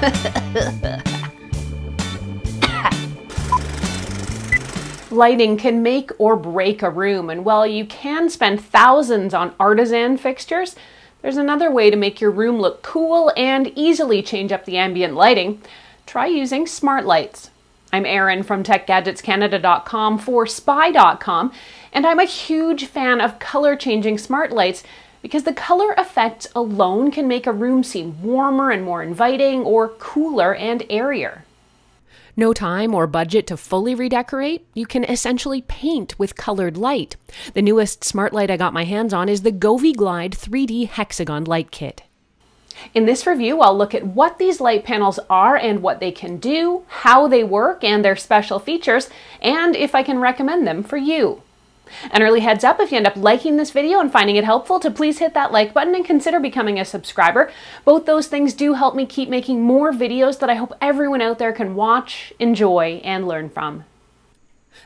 Lighting can make or break a room, and while you can spend thousands on artisan fixtures, there's another way to make your room look cool and easily change up the ambient lighting. Try using smart lights. I'm Erin from TechGadgetsCanada.com for Spy.com, and I'm a huge fan of color changing smart lights because the color effects alone can make a room seem warmer and more inviting or cooler and airier. No time or budget to fully redecorate? You can essentially paint with colored light. The newest smart light I got my hands on is the Govee Glide 3D Hexagon Light Kit. In this review, I'll look at what these light panels are and what they can do, how they work and their special features, and if I can recommend them for you. An early heads up if you end up liking this video and finding it helpful to please hit that like button and consider becoming a subscriber. Both those things do help me keep making more videos that I hope everyone out there can watch, enjoy, and learn from.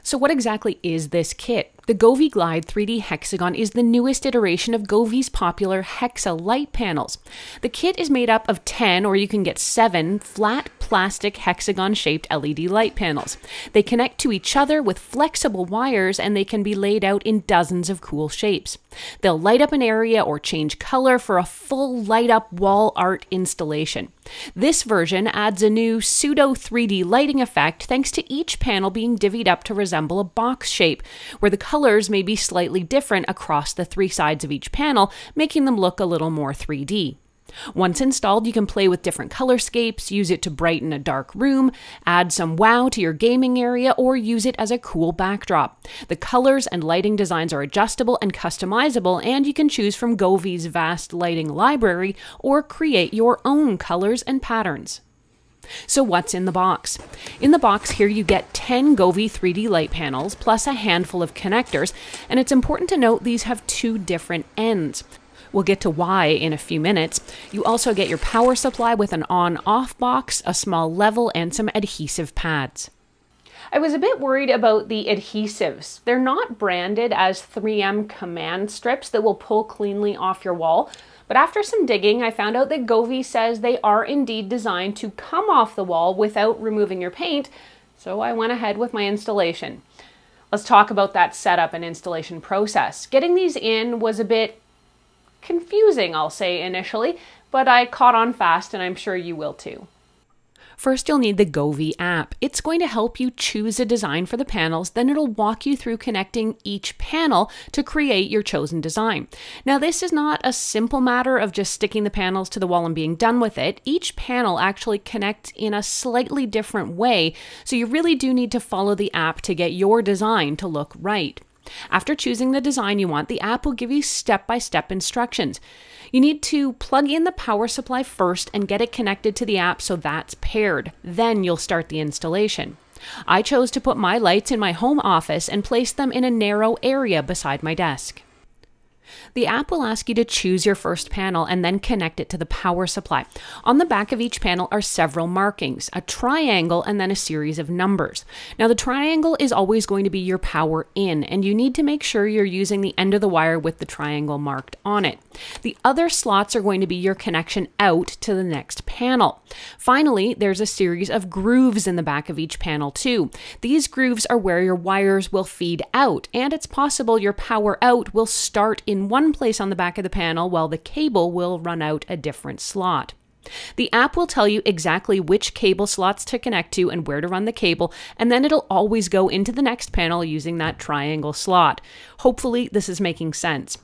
So what exactly is this kit? The Govee Glide 3D Hexagon is the newest iteration of Govee's popular Hexa light panels. The kit is made up of 10, or you can get 7, flat plastic hexagon shaped LED light panels. They connect to each other with flexible wires and they can be laid out in dozens of cool shapes. They'll light up an area or change color for a full light up wall art installation. This version adds a new pseudo 3D lighting effect thanks to each panel being divvied up to resemble a box shape, where the colors may be slightly different across the three sides of each panel, making them look a little more 3D. Once installed, you can play with different colorscapes, use it to brighten a dark room, add some wow to your gaming area, or use it as a cool backdrop. The colors and lighting designs are adjustable and customizable, and you can choose from Govee's vast lighting library or create your own colors and patterns. So what's in the box? In the box here you get 10 Govee 3D light panels plus a handful of connectors, and it's important to note these have two different ends. We'll get to why in a few minutes. You also get your power supply with an on off box, a small level, and some adhesive pads. I was a bit worried about the adhesives. They're not branded as 3M command strips that will pull cleanly off your wall, but after some digging, I found out that Govee says they are indeed designed to come off the wall without removing your paint, so I went ahead with my installation. Let's talk about that setup and installation process. Getting these in was a bit confusing, I'll say initially, but I caught on fast and I'm sure you will too. First, you'll need the Govee app. It's going to help you choose a design for the panels, then it'll walk you through connecting each panel to create your chosen design. Now, this is not a simple matter of just sticking the panels to the wall and being done with it. Each panel actually connects in a slightly different way, so you really do need to follow the app to get your design to look right. After choosing the design you want, the app will give you step by step instructions. You need to plug in the power supply first and get it connected to the app so that's paired. Then you'll start the installation. I chose to put my lights in my home office and place them in a narrow area beside my desk. The app will ask you to choose your first panel and then connect it to the power supply. On the back of each panel are several markings, a triangle, and then a series of numbers. Now, the triangle is always going to be your power in, and you need to make sure you're using the end of the wire with the triangle marked on it. The other slots are going to be your connection out to the next panel. Finally, there's a series of grooves in the back of each panel, too. These grooves are where your wires will feed out, and it's possible your power out will start in one place on the back of the panel while the cable will run out a different slot. The app will tell you exactly which cable slots to connect to and where to run the cable, and then it'll always go into the next panel using that triangle slot. Hopefully, this is making sense.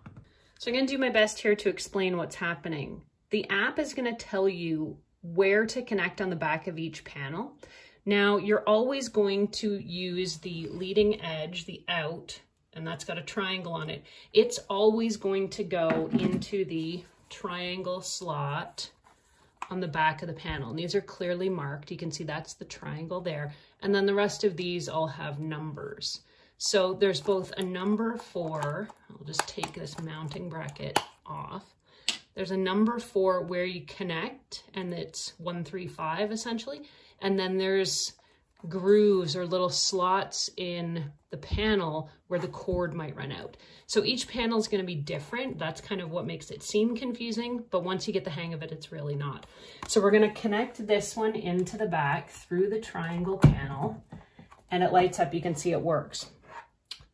So I'm going to do my best here to explain what's happening. The app is going to tell you where to connect on the back of each panel. Now, you're always going to use the leading edge, the out, and that's got a triangle on it, it's always going to go into the triangle slot on the back of the panel. And these are clearly marked. You can see that's the triangle there. And then the rest of these all have numbers. So there's both a number for, I'll just take this mounting bracket off. There's a number for where you connect and it's 135 essentially. And then there's grooves or little slots in the panel where the cord might run out. So each panel is going to be different. That's kind of what makes it seem confusing, but once you get the hang of it, it's really not. So we're going to connect this one into the back through the triangle panel and it lights up. You can see it works.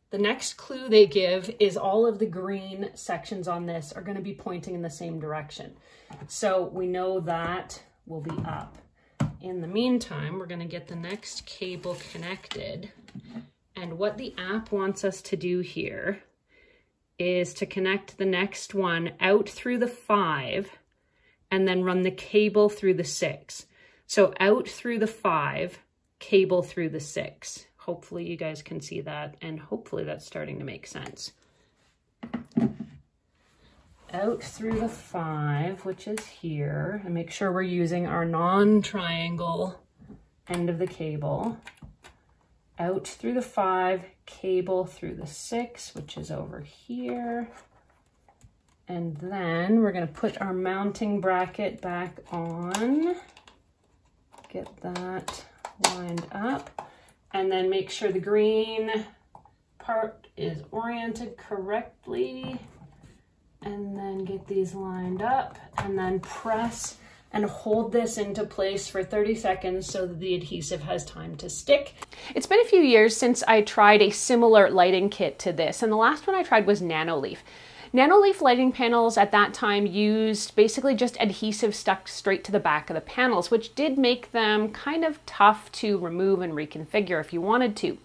The next clue they give is all of the green sections on this are going to be pointing in the same direction. So we know that will be up. In the meantime, we're going to get the next cable connected. And what the app wants us to do here is to connect the next one out through the five and then run the cable through the six. So out through the five, cable through the six. Hopefully you guys can see that and hopefully that's starting to make sense. Out through the five, which is here, and make sure we're using our non-triangle end of the cable. Out through the five, cable through the six, which is over here. And then we're gonna put our mounting bracket back on. Get that lined up and then make sure the green part is oriented correctly and then get these lined up and then press and hold this into place for 30 seconds so that the adhesive has time to stick. It's been a few years since I tried a similar lighting kit to this and the last one I tried was Nanoleaf. Nanoleaf lighting panels at that time used basically just adhesive stuck straight to the back of the panels, which did make them kind of tough to remove and reconfigure if you wanted to.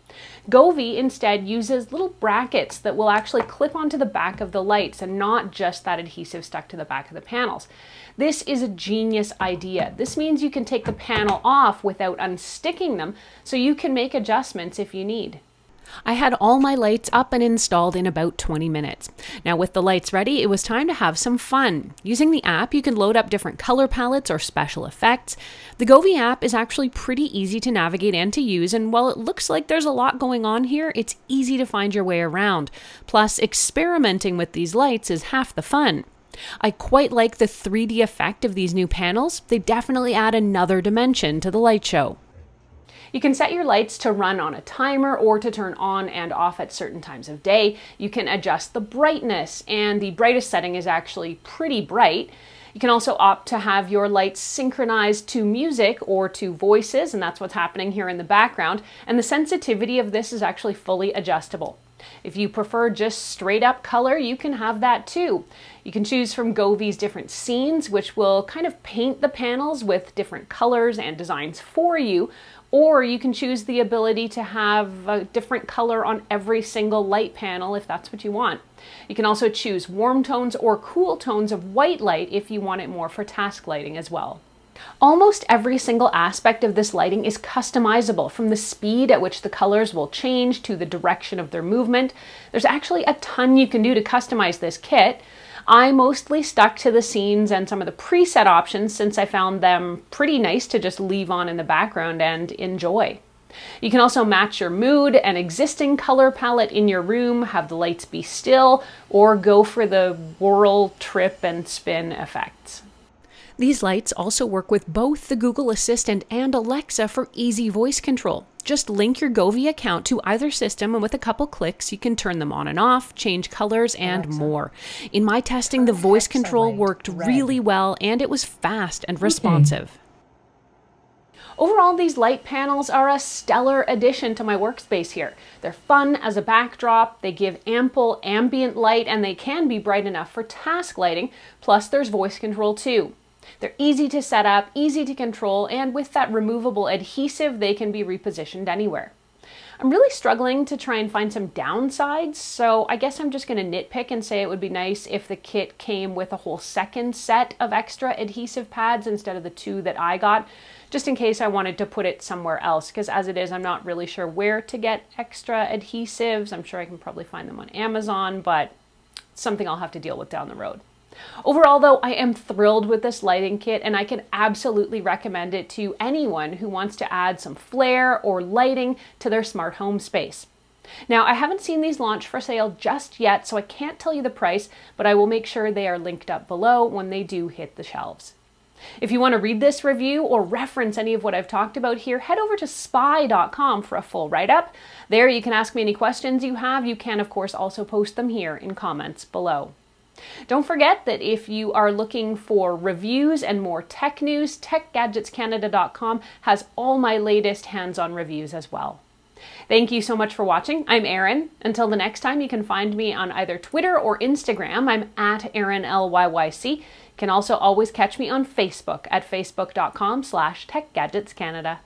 Govee instead uses little brackets that will actually clip onto the back of the lights and not just that adhesive stuck to the back of the panels. This is a genius idea. This means you can take the panel off without unsticking them so you can make adjustments if you need. I had all my lights up and installed in about 20 minutes. Now, with the lights ready, it was time to have some fun. Using the app, you can load up different color palettes or special effects. The Govee app is actually pretty easy to navigate and to use, and while it looks like there's a lot going on here, it's easy to find your way around. Plus, experimenting with these lights is half the fun. I quite like the 3D effect of these new panels. They definitely add another dimension to the light show. You can set your lights to run on a timer or to turn on and off at certain times of day. You can adjust the brightness, and the brightest setting is actually pretty bright. You can also opt to have your lights synchronized to music or to voices, and that's what's happening here in the background. And the sensitivity of this is actually fully adjustable. If you prefer just straight up color, you can have that too. You can choose from Govee's different scenes, which will kind of paint the panels with different colors and designs for you, or you can choose the ability to have a different color on every single light panel if that's what you want. You can also choose warm tones or cool tones of white light if you want it more for task lighting as well. Almost every single aspect of this lighting is customizable, from the speed at which the colors will change to the direction of their movement. There's actually a ton you can do to customize this kit. I mostly stuck to the scenes and some of the preset options since I found them pretty nice to just leave on in the background and enjoy. You can also match your mood and existing color palette in your room, have the lights be still, or go for the whirl, trip, and spin effects. These lights also work with both the Google Assistant and Alexa for easy voice control. Just link your Govee account to either system, and with a couple clicks, you can turn them on and off, change colors, and Alexa. more. In my testing, the voice control worked really well, and it was fast and responsive. Okay. Overall, these light panels are a stellar addition to my workspace here. They're fun as a backdrop, they give ample ambient light, and they can be bright enough for task lighting, plus there's voice control too. They're easy to set up, easy to control, and with that removable adhesive, they can be repositioned anywhere. I'm really struggling to try and find some downsides, so I guess I'm just going to nitpick and say it would be nice if the kit came with a whole second set of extra adhesive pads instead of the two that I got, just in case I wanted to put it somewhere else, because as it is, I'm not really sure where to get extra adhesives. I'm sure I can probably find them on Amazon, but something I'll have to deal with down the road. Overall though, I am thrilled with this lighting kit and I can absolutely recommend it to anyone who wants to add some flair or lighting to their smart home space. Now, I haven't seen these launch for sale just yet, so I can't tell you the price, but I will make sure they are linked up below when they do hit the shelves. If you want to read this review or reference any of what I've talked about here, head over to spy.com for a full write up. There you can ask me any questions you have. You can, of course, also post them here in comments below. Don't forget that if you are looking for reviews and more tech news, techgadgetscanada.com has all my latest hands on reviews as well. Thank you so much for watching. I'm Erin. Until the next time, you can find me on either Twitter or Instagram. I'm at ErinLYYC. You can also always catch me on Facebook at facebook.com slash techgadgetscanada.